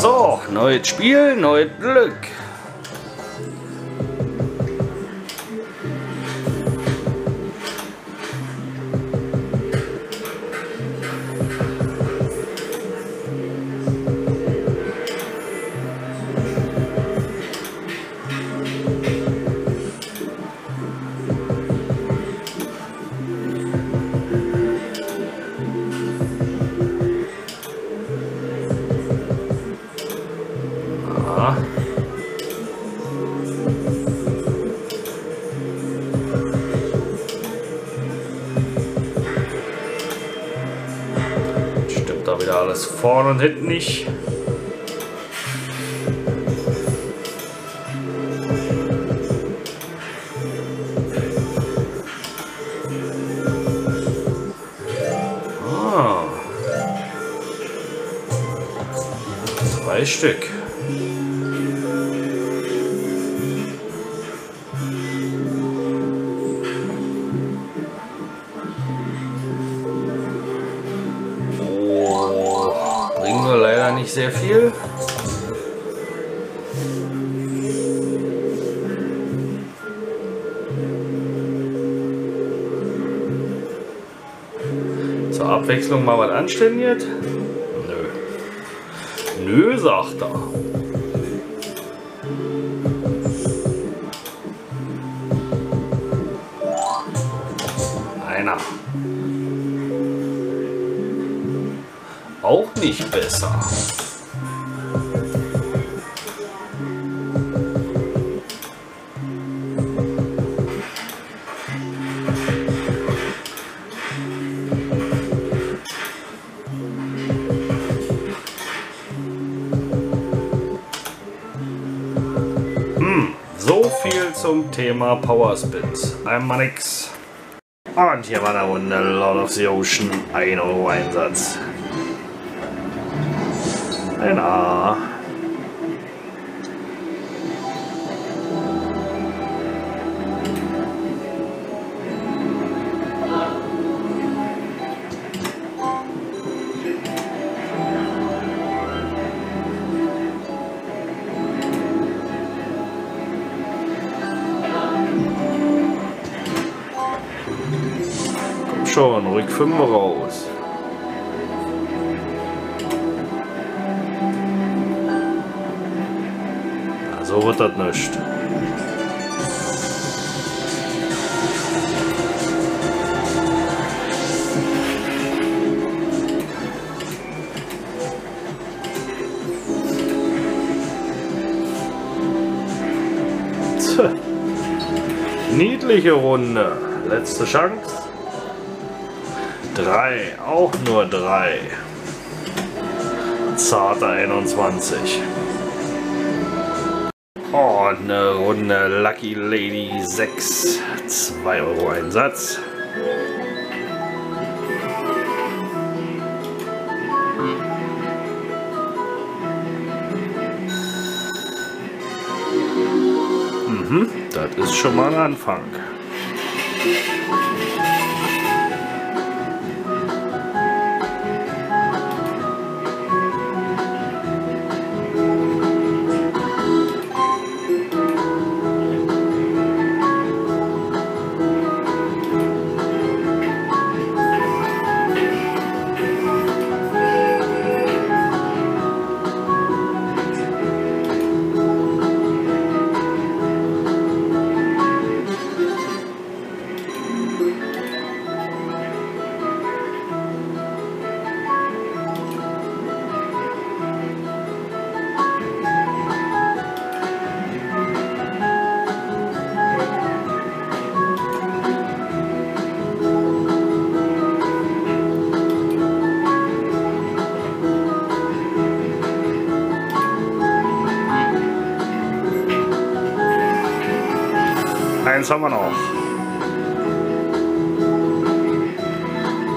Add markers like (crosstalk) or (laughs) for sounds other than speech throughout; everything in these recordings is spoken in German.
So, neues Spiel, neues Glück. Vorne und hinten nicht. Ah. Drei Stück. Nicht sehr viel. Zur Abwechslung mal was Anständiges? Nö. Nö, sagt er. Einer. Auch nicht besser. So viel zum Thema Powerspins. Einmal nix. Und hier war der Runde Lord of the Ocean. 1 Euro Einsatz. Ein rück 5 raus. Ja, so wird das nicht. Niedliche Runde. Letzte Chance. Drei, auch nur drei. Zarte 21. Und eine Runde Lucky Lady 6. 2 Euro Einsatz. Mhm, das ist schon mal ein Anfang. Eins haben wir noch.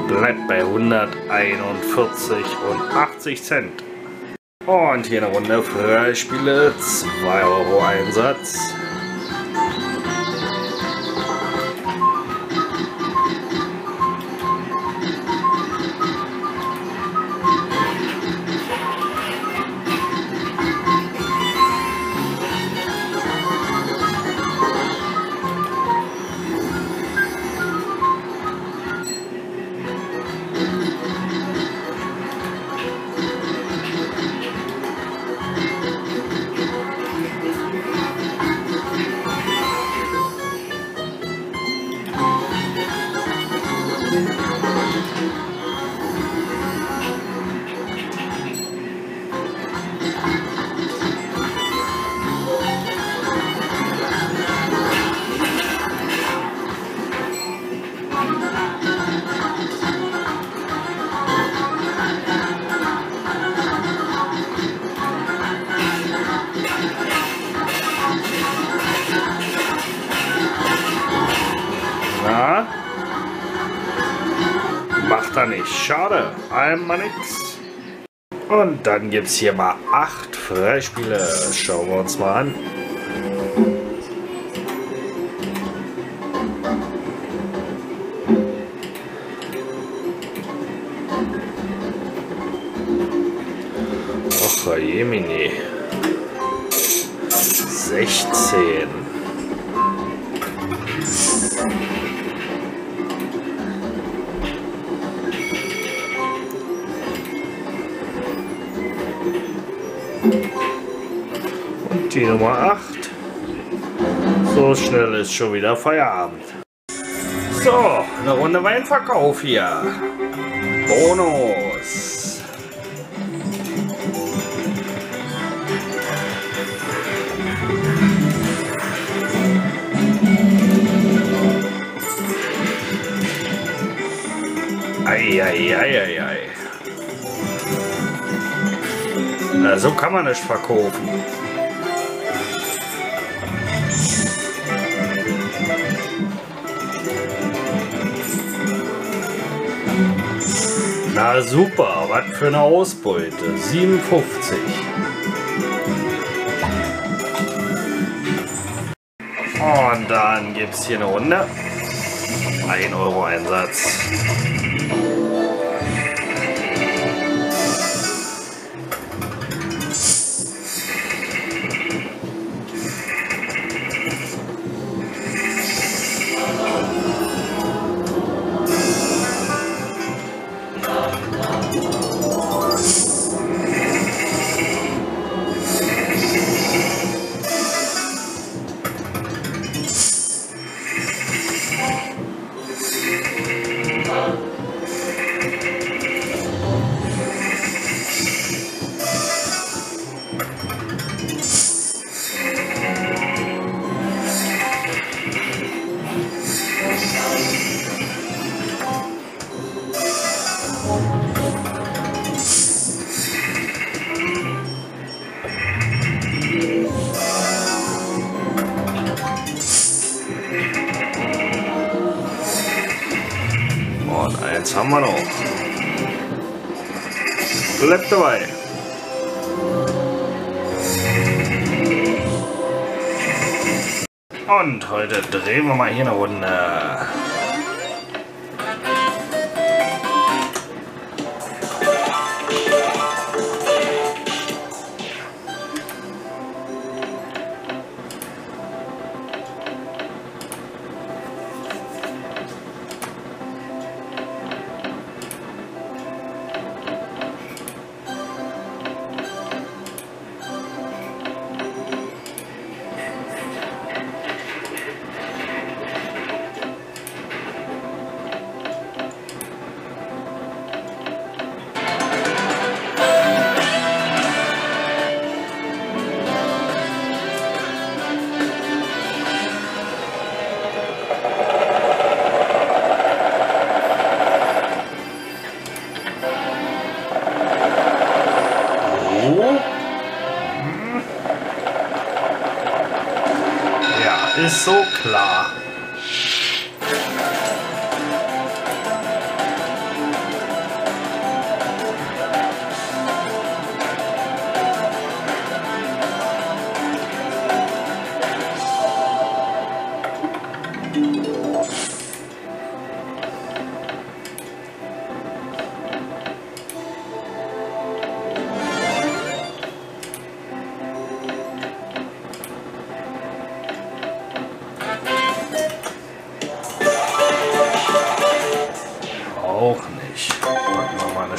Bleibt bei 141 und 80 Cent. Und hier eine Runde Freispiele, 2 Euro Einsatz. Einmal nix. Und dann gibt es hier mal acht Freispiele. Schauen wir uns mal an. Och, Jemini. 16. die Nummer 8. So schnell ist schon wieder Feierabend. So, eine Runde Weinverkauf hier. Bonus. Eieieiei. Na, so kann man nicht verkaufen. Super, was für eine Ausbeute. 57. Und dann gibt es hier eine Runde. 1 Euro Einsatz. Bleibt dabei. Und heute drehen wir mal hier eine Runde.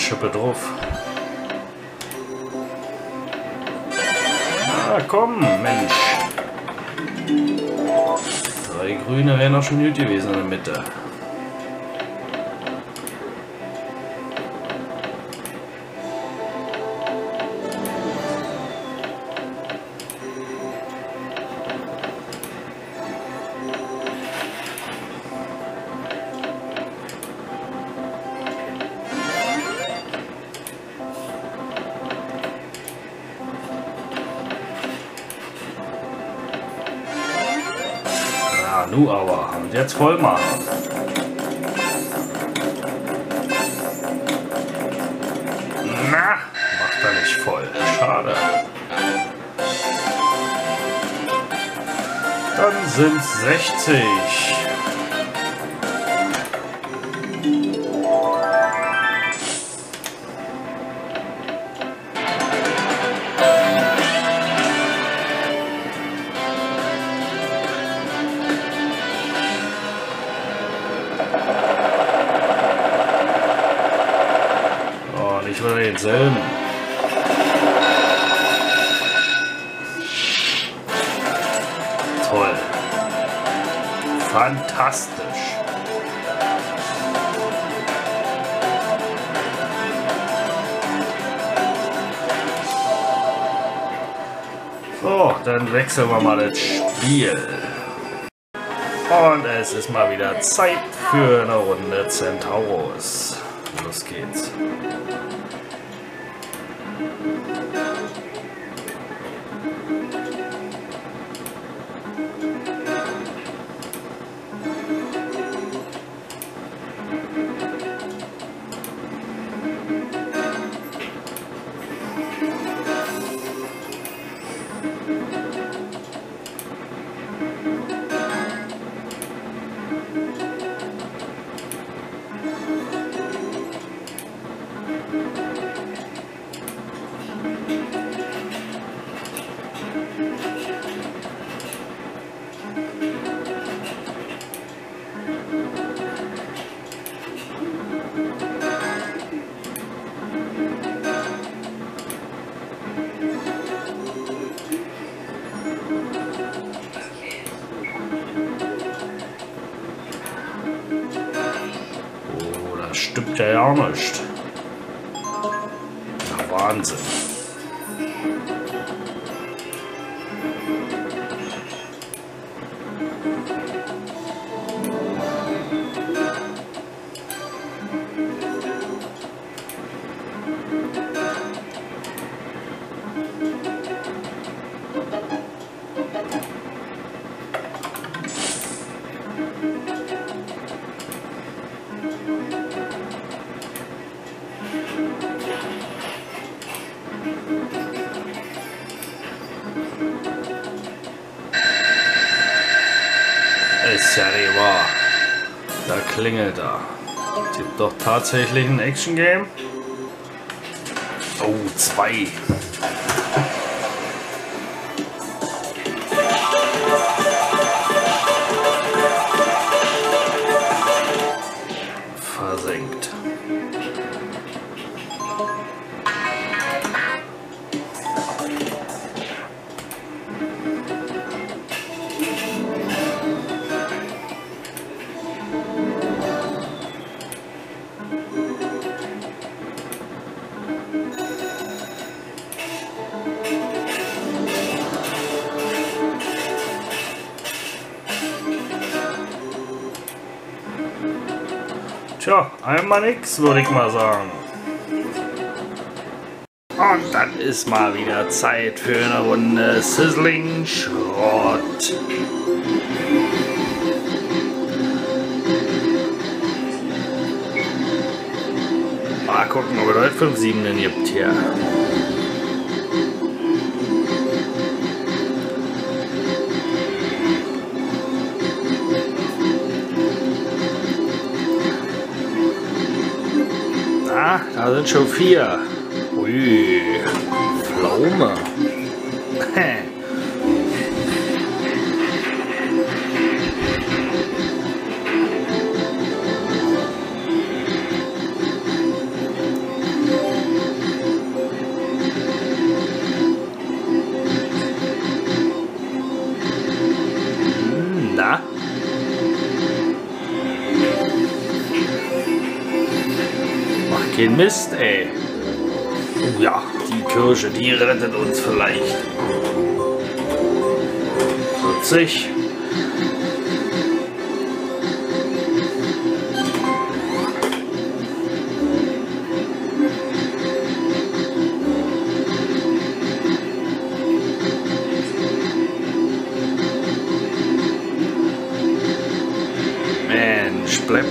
Schippe drauf. Ah, komm, Mensch. Drei Grüne wären auch schon gut gewesen in der Mitte. Jetzt voll machen. Na, macht er nicht voll. Schade. Dann sind 60. dann wechseln wir mal das Spiel. Und es ist mal wieder Zeit für eine Runde Centaurus. Das stimmt Da klingelt er. Gibt doch tatsächlich ein Action-Game? Oh, zwei. Tja, einmal nix, würde ich mal sagen. Und dann ist mal wieder Zeit für eine Runde Sizzling Schrott. Gucken, ob es heute 5 7 gibt hier. Ah, da sind schon vier. Ui, Pflaume. (laughs) Keinen Mist, ey. Oh ja, die Kirsche, die rettet uns vielleicht. 40.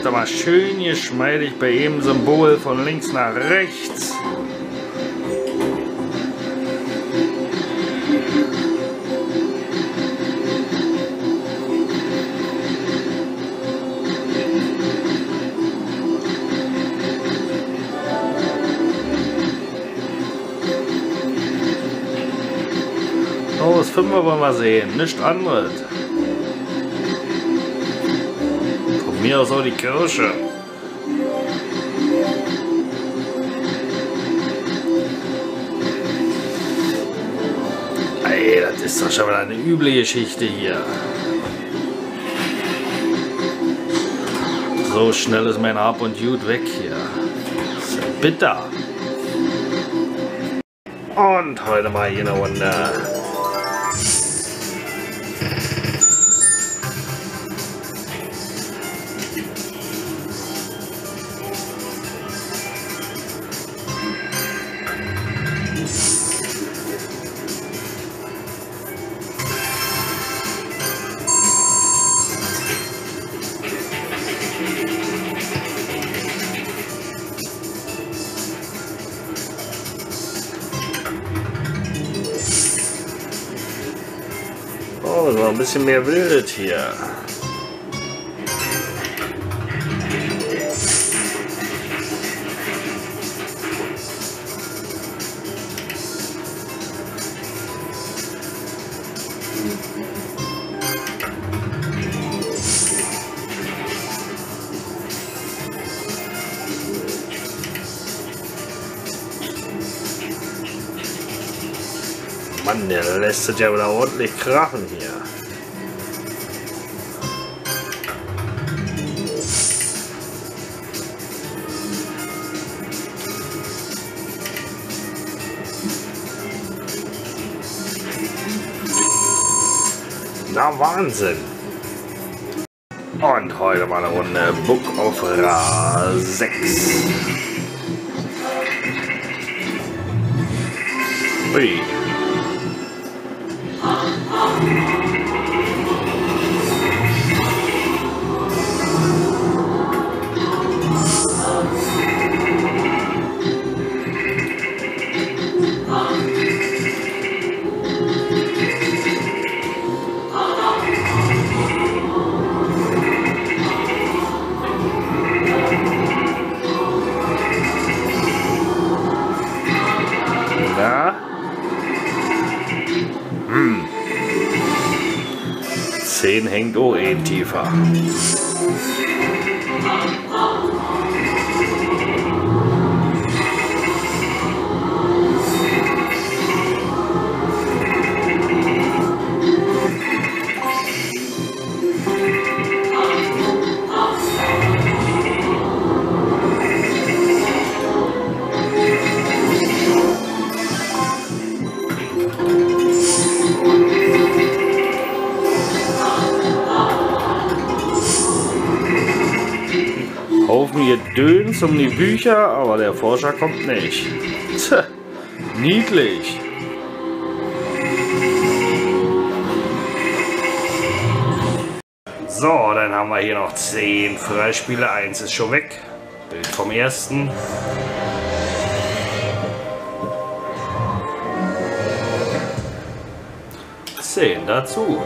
doch mal schön geschmeidig bei jedem Symbol von links nach rechts. Aus 5 wollen wir sehen, nicht anderes. Mir auch die Kirsche. Ey, das ist doch schon wieder eine üble Geschichte hier. So schnell ist mein Ab und Jut weg hier. ist ja bitter. Und heute mal hier eine Runde. Oh, so ein bisschen mehr wildet hier. Mann, der lässt es ja wieder ordentlich krachen hier. Na Wahnsinn. Und heute mal eine Runde Book of Ra 6. Ui. Haufen Gedöns um die Bücher, aber der Forscher kommt nicht. Tja, niedlich. So, dann haben wir hier noch 10 Freispiele. Eins ist schon weg. Bild vom ersten. Zehn dazu.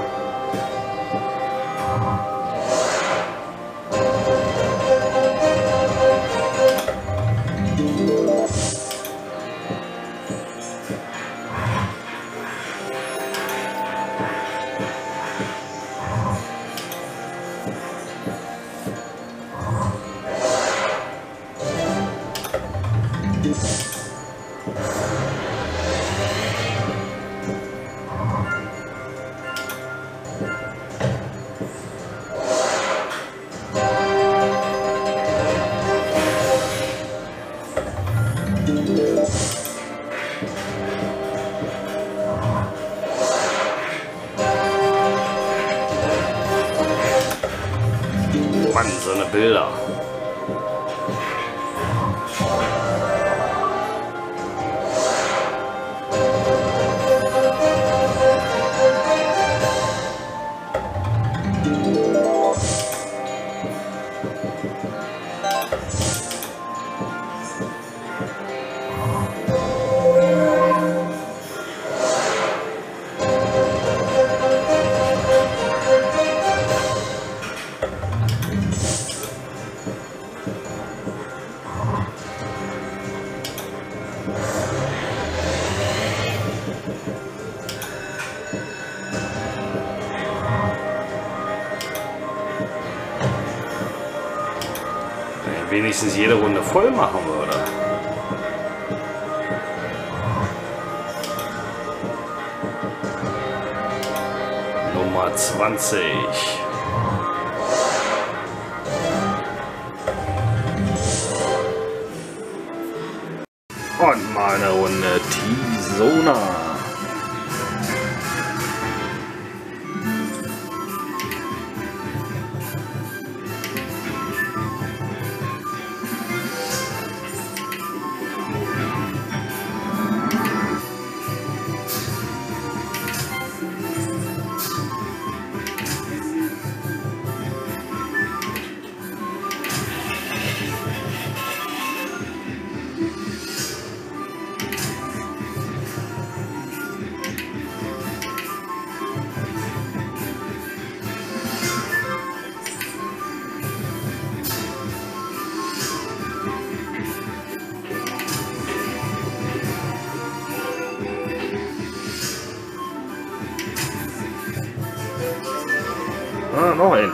Wenigstens jede Runde voll machen würde. Nummer 20. Und mal eine Runde T-Zona.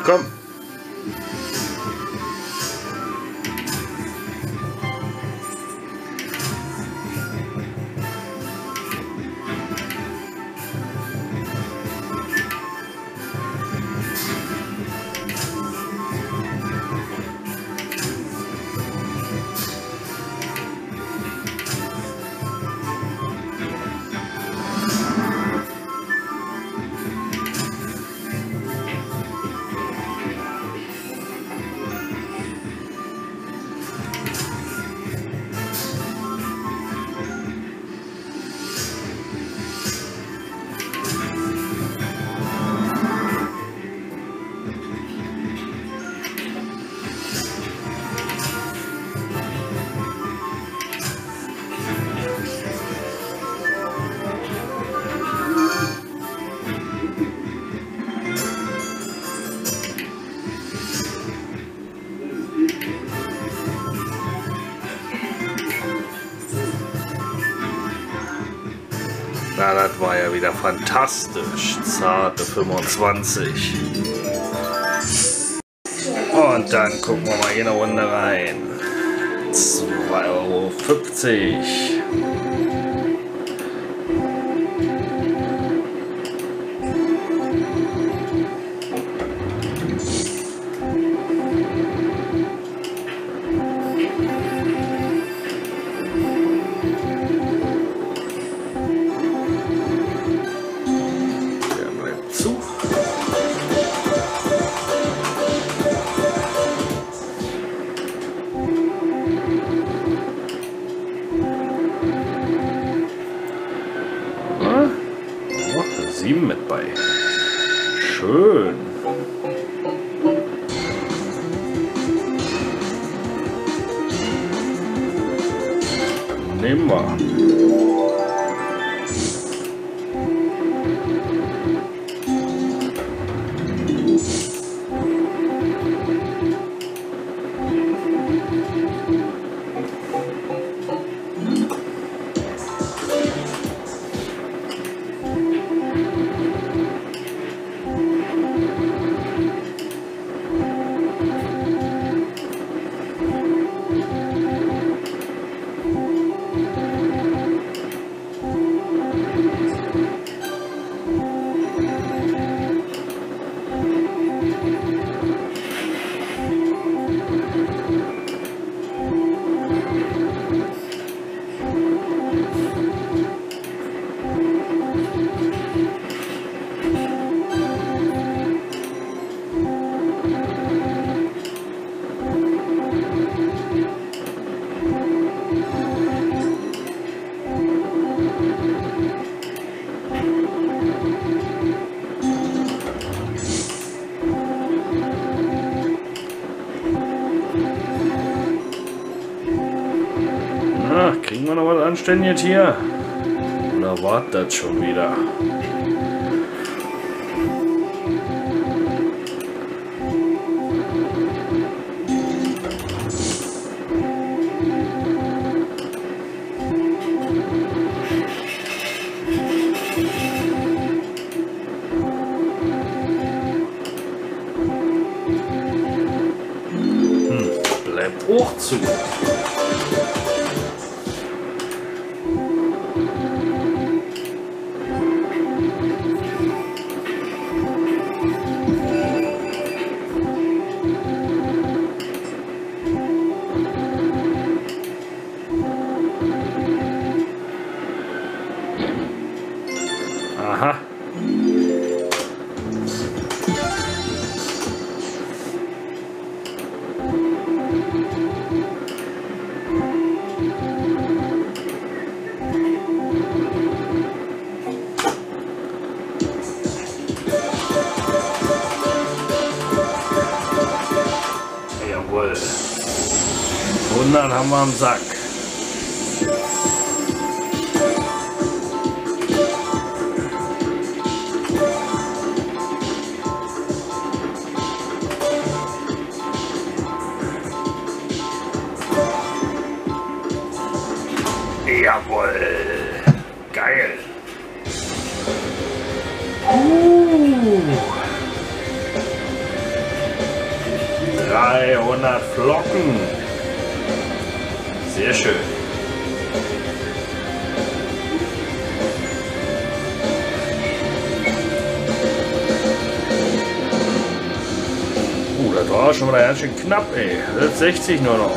Ah, wieder fantastisch. Zarte 25. Und dann gucken wir mal hier eine Runde rein. 2,50 Euro. Was Anständiges hier? Oder wartet das schon wieder? Hm, bleibt auch zu. Am Sack. Jawohl. Geil. Uh. 300 Flocken. Sehr schön. Uh, das war schon mal ganz schön knapp, ey. 60 nur noch.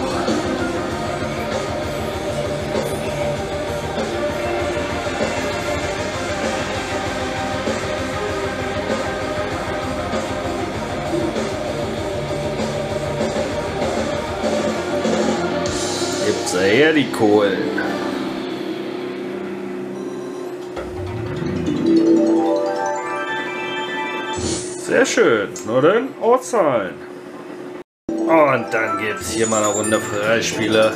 Her die Kohlen. Sehr schön. Nur dann Ortszahlen. Und dann gibt's hier mal eine Runde Freispiele.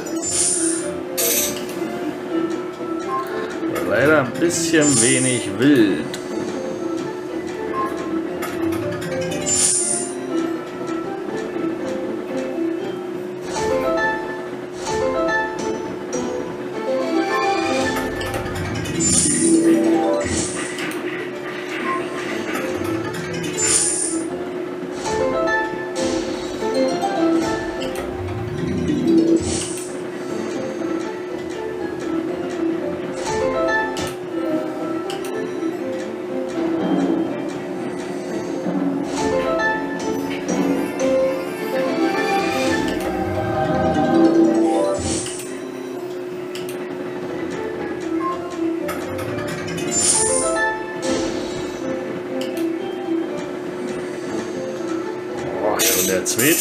Leider ein bisschen wenig wild.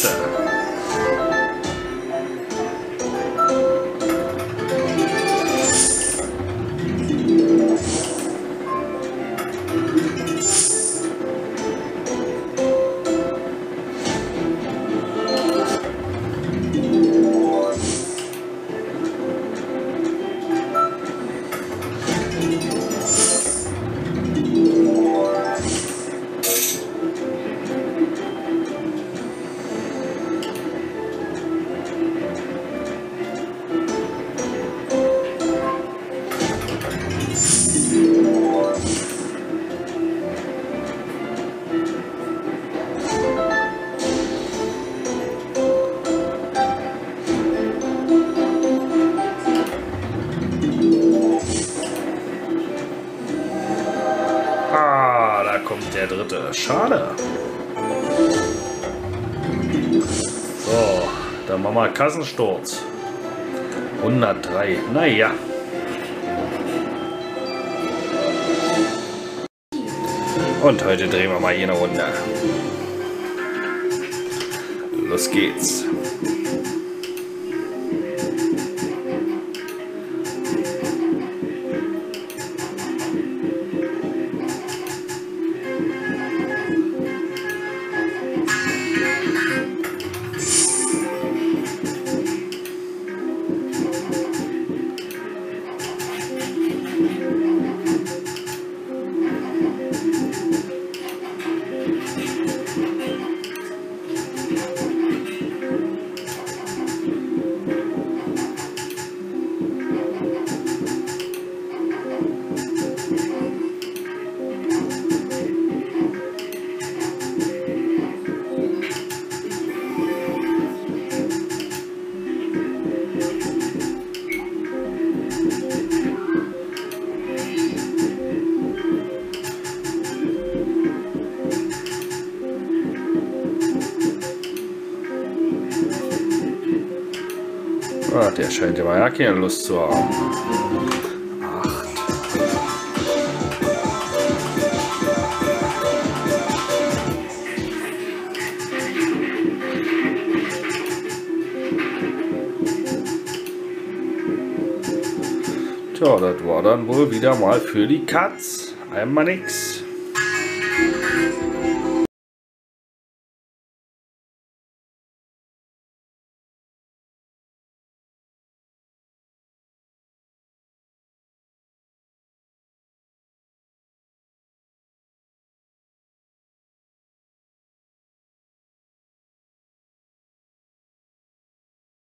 Der zweite. Dann machen wir Kassensturz. 103. Naja. Und heute drehen wir mal hier eine Runde. Los geht's. Der scheint mal ja keine Lust zu haben. Acht. Tja, das war dann wohl wieder mal für die Katz. Einmal nix.